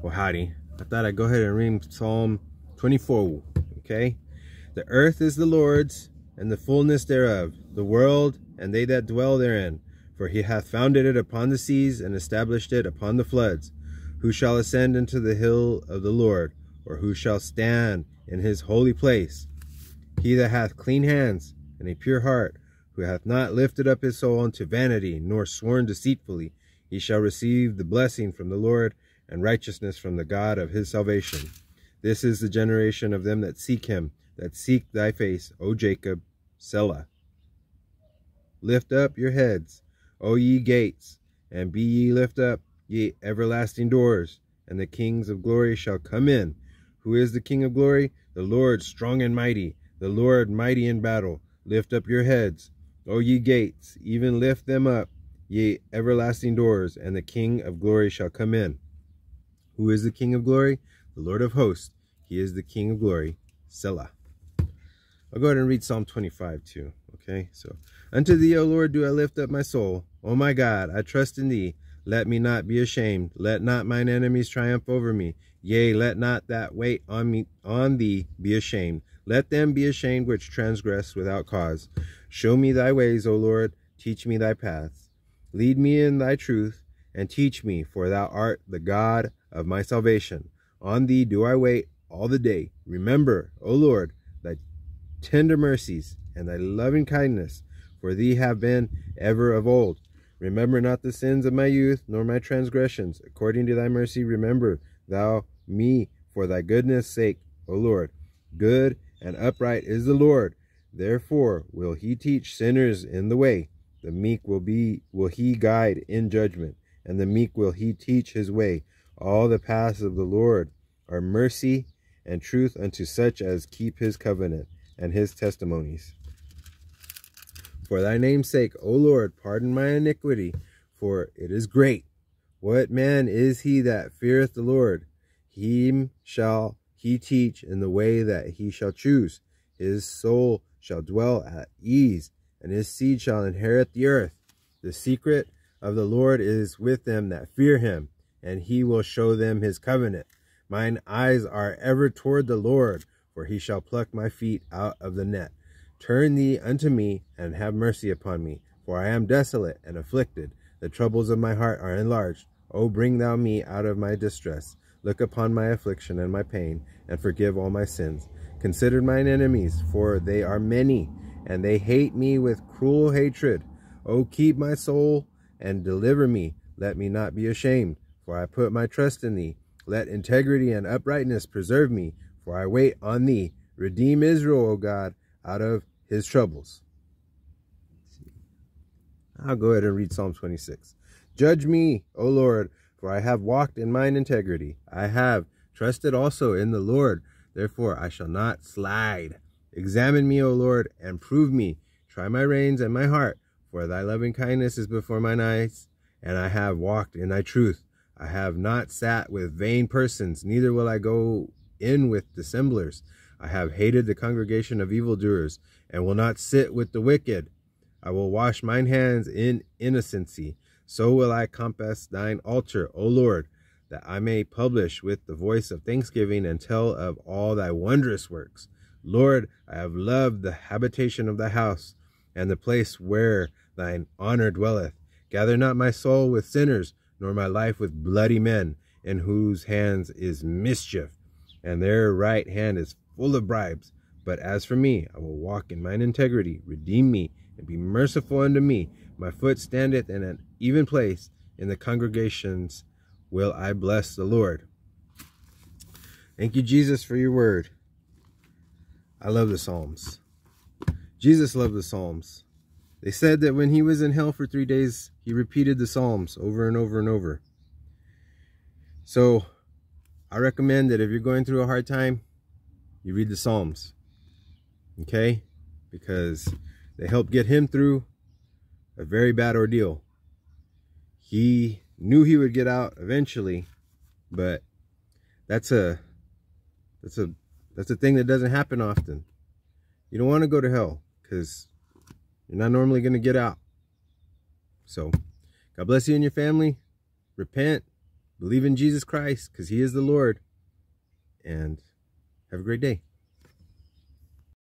Well, howdy. I thought I'd go ahead and read Psalm 24, okay? The earth is the Lord's, and the fullness thereof, the world, and they that dwell therein. For he hath founded it upon the seas, and established it upon the floods. Who shall ascend into the hill of the Lord, or who shall stand in his holy place? He that hath clean hands, and a pure heart, who hath not lifted up his soul unto vanity, nor sworn deceitfully, he shall receive the blessing from the Lord, and righteousness from the God of his salvation. This is the generation of them that seek him, that seek thy face, O Jacob, Selah. Lift up your heads, O ye gates, and be ye lift up, ye everlasting doors, and the kings of glory shall come in. Who is the King of glory? The Lord strong and mighty, the Lord mighty in battle. Lift up your heads, O ye gates, even lift them up, ye everlasting doors, and the King of glory shall come in. Who is the King of glory? The Lord of hosts. He is the King of glory. Selah. I'll go ahead and read Psalm 25 too. Okay, so unto thee, O Lord, do I lift up my soul. O my God, I trust in thee. Let me not be ashamed. Let not mine enemies triumph over me. Yea, let not that wait on me on thee be ashamed. Let them be ashamed which transgress without cause. Show me thy ways, O Lord. Teach me thy paths. Lead me in thy truth, and teach me, for thou art the God of my salvation. On thee do I wait all the day. Remember, O Lord, thy tender mercies and thy loving kindness, for thee have been ever of old. Remember not the sins of my youth, nor my transgressions. According to thy mercy, remember thou me for thy goodness' sake, O Lord. Good and upright is the Lord. Therefore will he teach sinners in the way. The meek will be will he guide in judgment, and the meek will he teach his way. All the paths of the Lord are mercy and truth unto such as keep his covenant and his testimonies. For thy name's sake, O Lord, pardon my iniquity, for it is great. What man is he that feareth the Lord? Him shall he teach in the way that he shall choose. His soul shall dwell at ease, and his seed shall inherit the earth. The secret of the Lord is with them that fear him, and he will show them his covenant. Mine eyes are ever toward the Lord, for he shall pluck my feet out of the net. Turn thee unto me, and have mercy upon me, for I am desolate and afflicted. The troubles of my heart are enlarged. O bring thou me out of my distress. Look upon my affliction and my pain, and forgive all my sins. Consider mine enemies, for they are many, and they hate me with cruel hatred. O keep my soul, and deliver me. Let me not be ashamed for I put my trust in thee. Let integrity and uprightness preserve me, for I wait on thee. Redeem Israel, O God, out of his troubles. I'll go ahead and read Psalm 26. Judge me, O Lord, for I have walked in mine integrity. I have trusted also in the Lord, therefore I shall not slide. Examine me, O Lord, and prove me. Try my reins and my heart, for thy loving kindness is before mine eyes, and I have walked in thy truth. I have not sat with vain persons, neither will I go in with dissemblers. I have hated the congregation of evildoers, and will not sit with the wicked. I will wash mine hands in innocency. So will I compass thine altar, O Lord, that I may publish with the voice of thanksgiving and tell of all thy wondrous works. Lord, I have loved the habitation of thy house, and the place where thine honor dwelleth. Gather not my soul with sinners, nor my life with bloody men, in whose hands is mischief, and their right hand is full of bribes. But as for me, I will walk in mine integrity. Redeem me, and be merciful unto me. My foot standeth in an even place. In the congregations will I bless the Lord. Thank you, Jesus, for your word. I love the Psalms. Jesus loved the Psalms. They said that when he was in hell for three days, he repeated the Psalms over and over and over. So I recommend that if you're going through a hard time, you read the Psalms. Okay? Because they help get him through a very bad ordeal. He knew he would get out eventually, but that's a that's a that's a thing that doesn't happen often. You don't want to go to hell because you're not normally going to get out. So, God bless you and your family. Repent, Believe in Jesus Christ because he is the Lord. And have a great day.